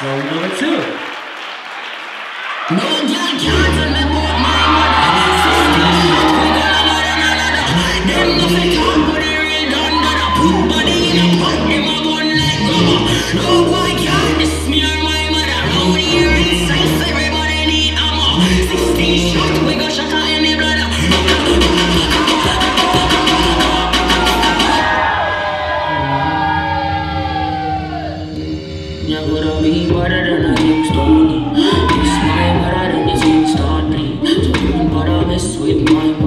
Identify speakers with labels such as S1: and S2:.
S1: Song number two.
S2: gonna be better than I am stony This my better than this in star So don't mess with my